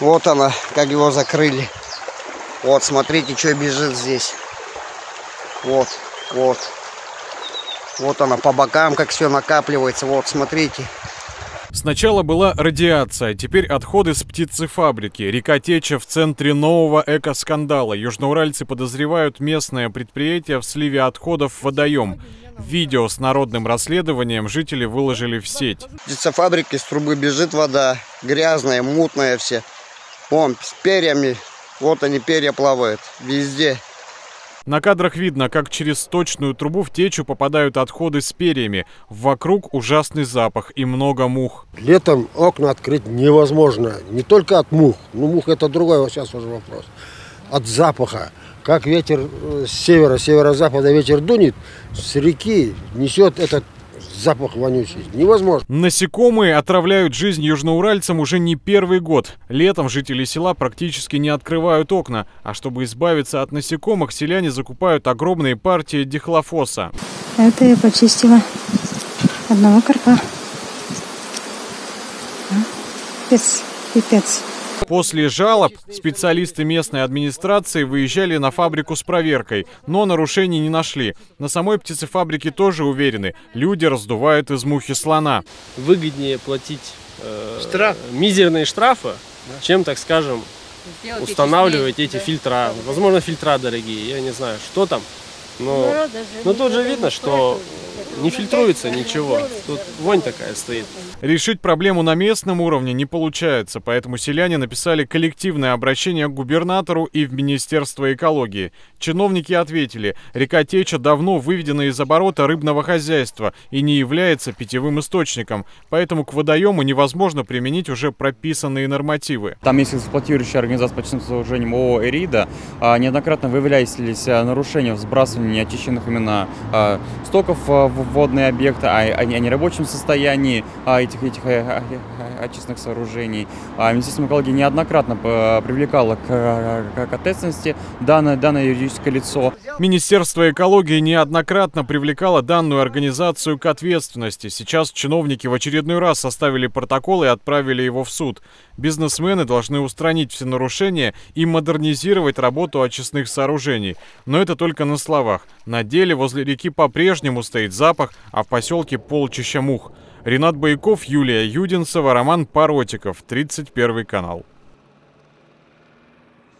Вот она, как его закрыли. Вот, смотрите, что бежит здесь. Вот, вот. Вот она по бокам, как все накапливается. Вот, смотрите. Сначала была радиация, теперь отходы с птицефабрики. Река Теча в центре нового экоскандала. Южноуральцы подозревают местное предприятие в сливе отходов в водоем. Видео с народным расследованием жители выложили в сеть. Птицефабрики с трубы бежит вода, грязная, мутная все. Вон, с перьями, вот они перья плавают, везде. На кадрах видно, как через сточную трубу в течу попадают отходы с перьями. Вокруг ужасный запах и много мух. Летом окна открыть невозможно. Не только от мух. Ну, мух это другой сейчас уже вопрос. От запаха. Как ветер с севера, северо-запада ветер дунет, с реки несет этот запах вонючий. Невозможно. Насекомые отравляют жизнь южноуральцам уже не первый год. Летом жители села практически не открывают окна, а чтобы избавиться от насекомых, селяне закупают огромные партии дихлофоса. Это я почистила одного карпа. Пипец, пипец. После жалоб специалисты местной администрации выезжали на фабрику с проверкой, но нарушений не нашли. На самой птицефабрике тоже уверены, люди раздувают из мухи слона. Выгоднее платить э, Штраф. мизерные штрафы, чем, так скажем, устанавливать эти фильтра. Возможно, фильтра дорогие, я не знаю, что там. Но, но тут же видно, что не фильтруется ничего. Тут вонь такая стоит. Решить проблему на местном уровне не получается, поэтому селяне написали коллективное обращение к губернатору и в Министерство экологии. Чиновники ответили, река Теча давно выведена из оборота рыбного хозяйства и не является питьевым источником, поэтому к водоему невозможно применить уже прописанные нормативы. Там есть эксплуатирующая организация по честным сооружениям ООО «Эрида». Неоднократно выявлялись нарушения в сбрасывании неочищенных именно стоков в водные объекты, а они о нерабочем состоянии а, этих, этих а, очистных сооружений. А Министерство экологии неоднократно привлекало к, к ответственности данное, данное юридическое лицо. Министерство экологии неоднократно привлекало данную организацию к ответственности. Сейчас чиновники в очередной раз составили протокол и отправили его в суд. Бизнесмены должны устранить все нарушения и модернизировать работу очистных сооружений. Но это только на словах. На деле возле реки по-прежнему стоит запах, а в поселке полчища мух. Ренат Бояков, Юлия Юдинцева, Роман Паротиков, 31 канал.